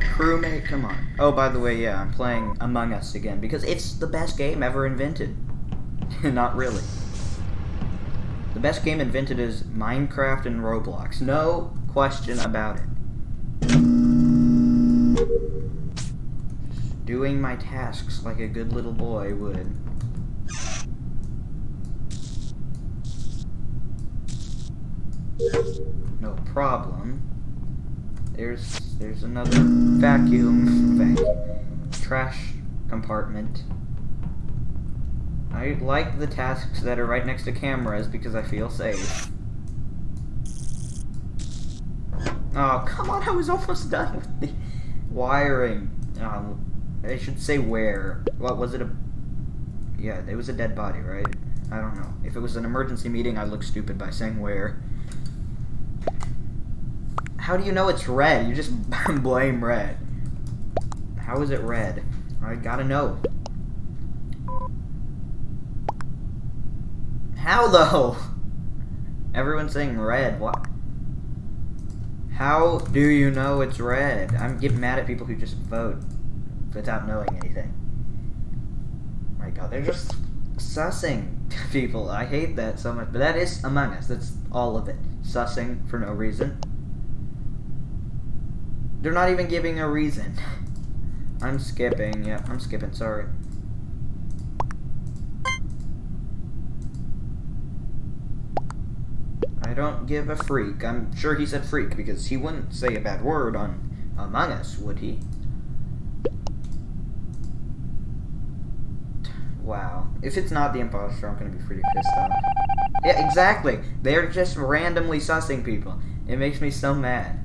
Crewmate, come on. Oh, by the way, yeah, I'm playing Among Us again because it's the best game ever invented. Not really. The best game invented is Minecraft and Roblox. No question about it. Doing my tasks like a good little boy would. No problem. There's there's another vacuum vacuum trash compartment. I like the tasks that are right next to cameras because I feel safe. Oh, come on, I was almost done with the wiring. Um, I should say where. What was it? A yeah, it was a dead body, right? I don't know. If it was an emergency meeting, I'd look stupid by saying where. How do you know it's red? You just blame red. How is it red? I gotta know. How though? Everyone's saying red. What? How do you know it's red? I'm getting mad at people who just vote without knowing anything. My god, they're just sussing people. I hate that so much. But that is Among Us. That's all of it. Sussing for no reason. They're not even giving a reason. I'm skipping. Yep, I'm skipping. Sorry. I don't give a freak. I'm sure he said freak because he wouldn't say a bad word on Among Us, would he? Wow. If it's not the imposter, I'm gonna be pretty pissed off. Yeah, exactly. They're just randomly sussing people. It makes me so mad.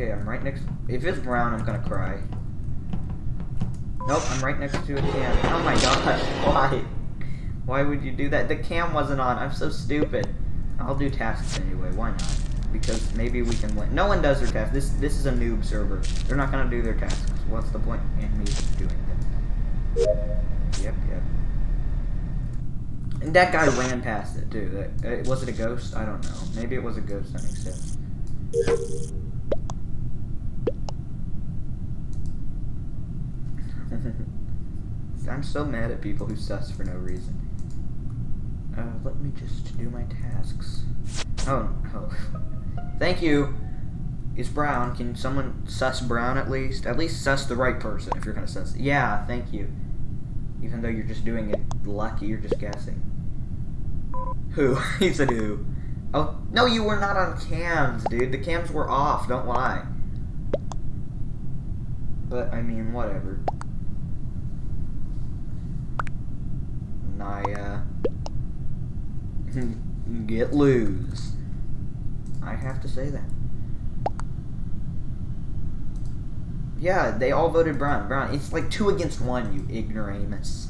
Okay, I'm right next. If it's brown, I'm gonna cry. Nope, I'm right next to a cam. Oh my gosh, why? Why would you do that? The cam wasn't on. I'm so stupid. I'll do tasks anyway. Why not? Because maybe we can win. No one does their tasks. This this is a noob server. They're not gonna do their tasks. What's the point in me doing them? Yep, yep. And that guy ran past it too. That, uh, was it a ghost? I don't know. Maybe it was a ghost. That makes sense. I'm so mad at people who suss for no reason. Uh, let me just do my tasks. Oh, oh. Thank you. It's Brown. Can someone suss Brown at least? At least suss the right person if you're gonna suss. Yeah, thank you. Even though you're just doing it lucky, you're just guessing. Who? he said who. Oh, no, you were not on cams, dude. The cams were off. Don't lie. But, I mean, whatever. Naya. Get loose. I have to say that. Yeah, they all voted Brown. Brown. It's like two against one, you ignoramus.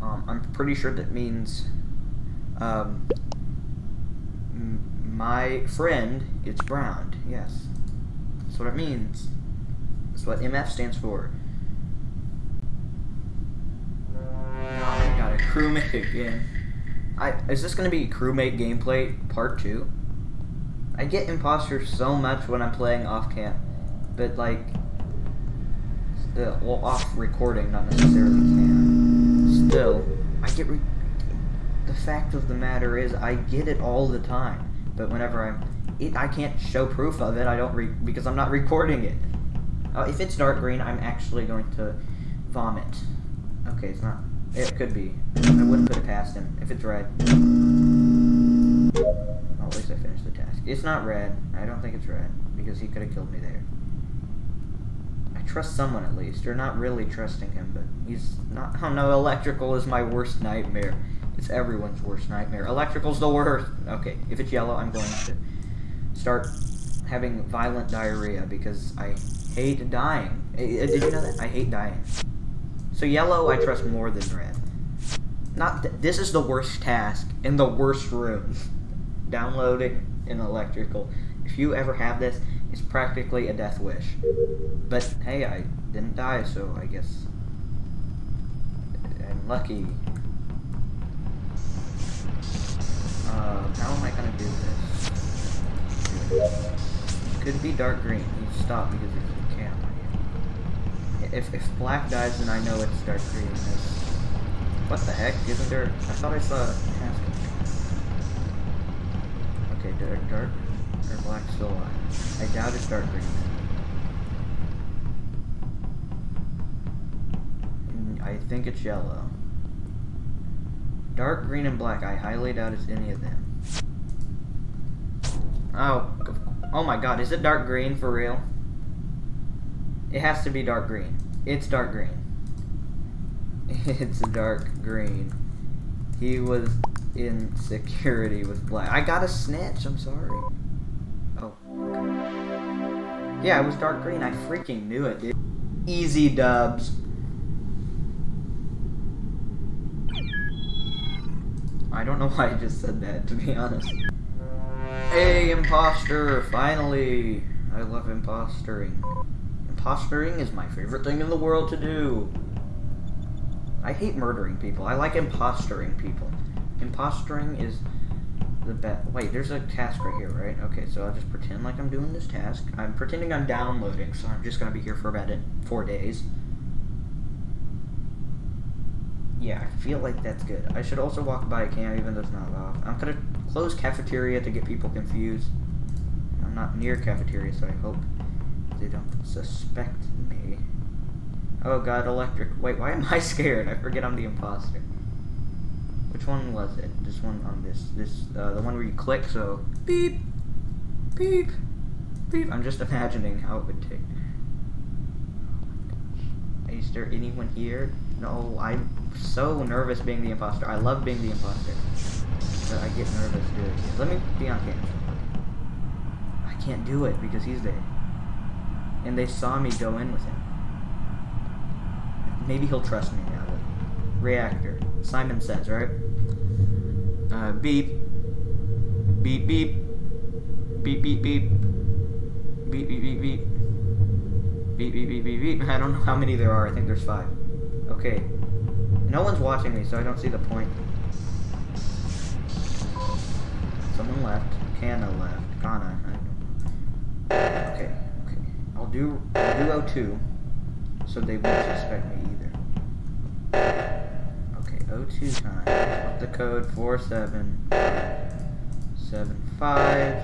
Um, I'm pretty sure that means um, my friend is Brown. Yes. That's what it means. That's what MF stands for. Crewmate again. I is this gonna be crewmate gameplay part two? I get imposter so much when I'm playing off camp, but like, still, well, off recording, not necessarily cam. Still, I get. the fact of the matter is, I get it all the time, but whenever I'm, it, I can't show proof of it. I don't re because I'm not recording it. Uh, if it's dark green, I'm actually going to vomit. Okay, it's not. It could be. I wouldn't put it past him if it's red. Oh, at least I finished the task. It's not red. I don't think it's red because he could have killed me there. I trust someone at least. You're not really trusting him, but he's not. Oh no, electrical is my worst nightmare. It's everyone's worst nightmare. Electrical's the worst. Okay, if it's yellow, I'm going to start having violent diarrhea because I hate dying. Eh, eh, did you know that? I hate dying. So yellow, I trust more than red. Not th this is the worst task in the worst room. Downloading an electrical. If you ever have this, it's practically a death wish. But hey, I didn't die, so I guess I'm lucky. Uh, how am I gonna do this? Could be dark green. He stopped because there's a cat right here. If, if black dies, then I know it's dark green. What the heck? Isn't there... I thought I saw a task. Okay, dark, dark or black still alive. I doubt it's dark green. Mm, I think it's yellow. Dark green and black. I highly doubt it's any of them. Oh, oh my god, is it dark green for real? It has to be dark green. It's dark green. It's dark green. He was in security with black. I got a snitch, I'm sorry. Oh. Yeah, it was dark green. I freaking knew it, dude. Easy dubs. I don't know why I just said that, to be honest. Hey, imposter! Finally! I love impostering. Impostering is my favorite thing in the world to do. I hate murdering people. I like impostering people. Impostering is the best. Wait, there's a task right here, right? Okay, so I'll just pretend like I'm doing this task. I'm pretending I'm downloading, so I'm just gonna be here for about four days. Yeah, I feel like that's good. I should also walk by a camp even though it's not off. I'm gonna close cafeteria to get people confused. I'm not near cafeteria, so I hope they don't suspect me. Oh god, electric. Wait, why am I scared? I forget I'm the imposter. Which one was it? This one on this. This, uh, the one where you click, so beep, beep, beep. I'm just imagining how it would take. Is there anyone here? No, I'm so nervous being the imposter. I love being the imposter. But I get nervous doing it. Let me be on camera. I can't do it because he's there. And they saw me go in with him. Maybe he'll trust me now. Reactor. Simon says, right? Uh, beep. Beep, beep. Beep, beep, beep. Beep, beep, beep, beep. Beep, beep, beep, beep, beep. I don't know how many there are. I think there's five. Okay. No one's watching me, so I don't see the point. I'll do O2, so they won't suspect me either. Okay. O2 time. What's the code? 4775.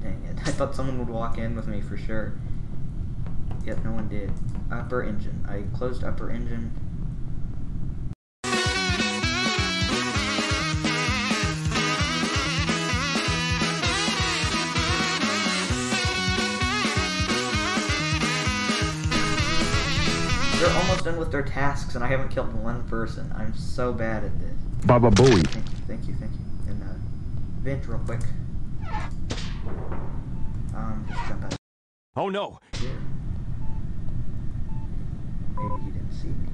Dang it. I thought someone would walk in with me for sure. Yet no one did. Upper engine. I closed upper engine. Almost done with their tasks and I haven't killed one person. I'm so bad at this. Baba Booey. Thank you, thank you, thank you. And uh, vent real quick. Um, just jump out Oh no! here. Maybe he didn't see me.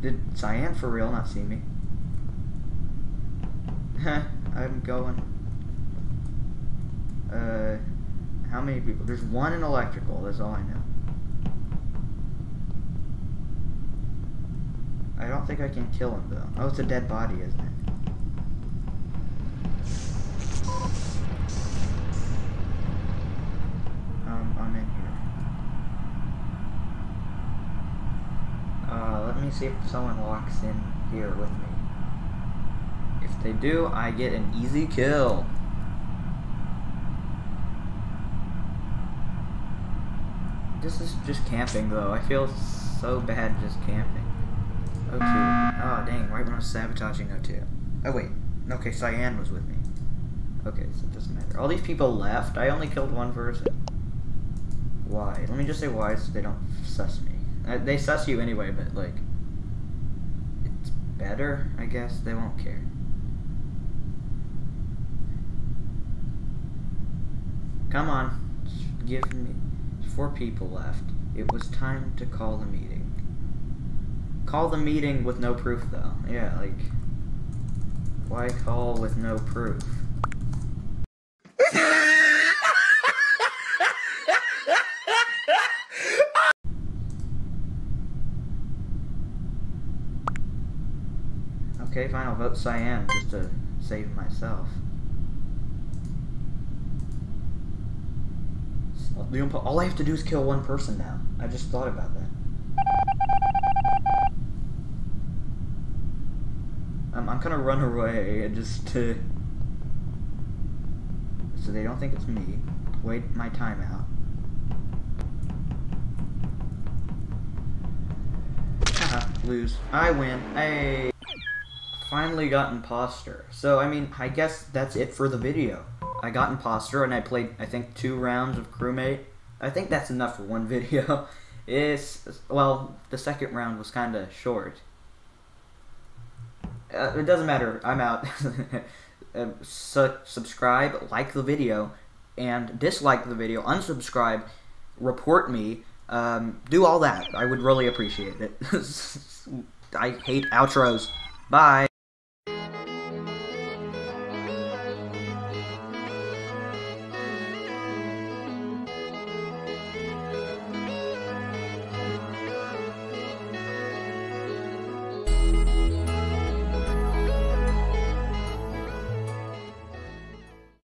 Did Cyan for real not see me? Heh, I'm going. Uh, how many people? There's one in electrical, that's all I know. I don't think I can kill him though. Oh, it's a dead body, isn't it? Um, I'm in here. Uh, let me see if someone walks in here with me. If they do, I get an easy kill. This is just camping though. I feel so bad just camping. O2. Oh dang, right when I was sabotaging O2. Oh wait. Okay, Cyan was with me. Okay, so it doesn't matter. All these people left. I only killed one person. Why? Let me just say why so they don't suss me. Uh, they suss you anyway, but like it's better, I guess. They won't care. Come on. Give me four people left. It was time to call the meeting. Call the meeting with no proof, though. Yeah, like... Why call with no proof? okay, final vote Cyan just to save myself. All I have to do is kill one person now. I just thought about that. I'm, I'm gonna run away just to... So they don't think it's me. Wait my time out. Lose. I win. Hey! Finally got imposter. So, I mean, I guess that's it for the video. I got imposter and I played, I think, two rounds of crewmate. I think that's enough for one video. It's, well, the second round was kind of short. Uh, it doesn't matter. I'm out. uh, su subscribe, like the video, and dislike the video, unsubscribe, report me, um, do all that. I would really appreciate it. I hate outros. Bye.